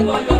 Digo.